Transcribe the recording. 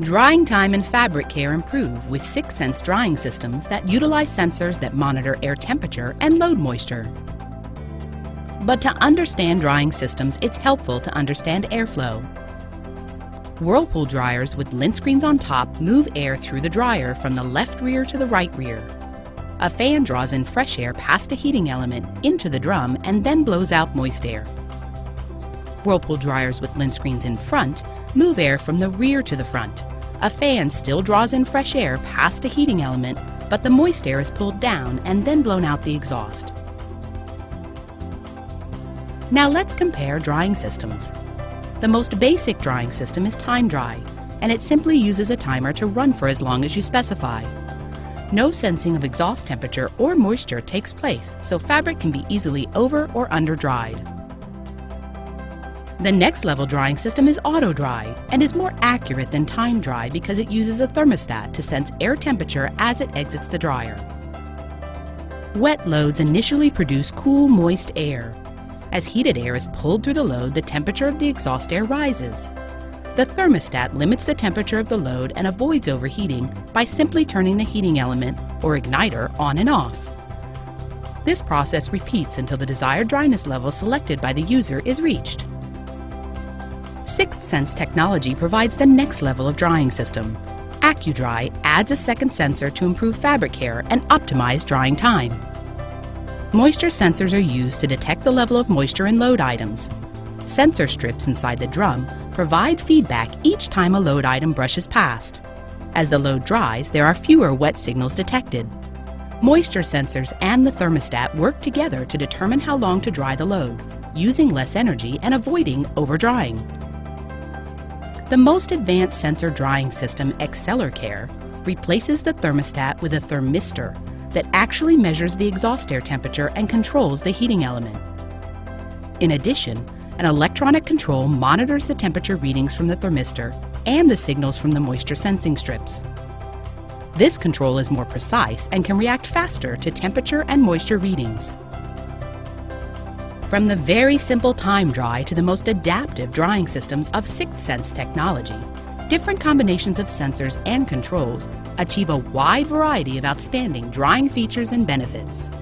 Drying time and fabric care improve with 6sense drying systems that utilize sensors that monitor air temperature and load moisture. But to understand drying systems, it's helpful to understand airflow. Whirlpool dryers with lint screens on top move air through the dryer from the left rear to the right rear. A fan draws in fresh air past a heating element into the drum and then blows out moist air. Whirlpool dryers with lint screens in front move air from the rear to the front. A fan still draws in fresh air past a heating element, but the moist air is pulled down and then blown out the exhaust. Now let's compare drying systems. The most basic drying system is time dry, and it simply uses a timer to run for as long as you specify. No sensing of exhaust temperature or moisture takes place, so fabric can be easily over or under dried. The next level drying system is auto dry and is more accurate than time dry because it uses a thermostat to sense air temperature as it exits the dryer. Wet loads initially produce cool, moist air. As heated air is pulled through the load, the temperature of the exhaust air rises. The thermostat limits the temperature of the load and avoids overheating by simply turning the heating element, or igniter, on and off. This process repeats until the desired dryness level selected by the user is reached. 6sense technology provides the next level of drying system. AccuDry adds a second sensor to improve fabric care and optimize drying time. Moisture sensors are used to detect the level of moisture in load items. Sensor strips inside the drum provide feedback each time a load item brushes past. As the load dries, there are fewer wet signals detected. Moisture sensors and the thermostat work together to determine how long to dry the load, using less energy and avoiding overdrying. The most advanced sensor drying system, Accelercare, replaces the thermostat with a thermistor that actually measures the exhaust air temperature and controls the heating element. In addition, an electronic control monitors the temperature readings from the thermistor and the signals from the moisture sensing strips. This control is more precise and can react faster to temperature and moisture readings. From the very simple time dry to the most adaptive drying systems of Sixth Sense technology, different combinations of sensors and controls achieve a wide variety of outstanding drying features and benefits.